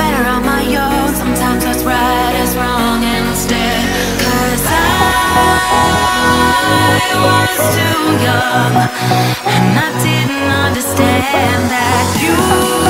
better on my own. Sometimes what's right is wrong instead. Cause I was too young And I didn't understand that you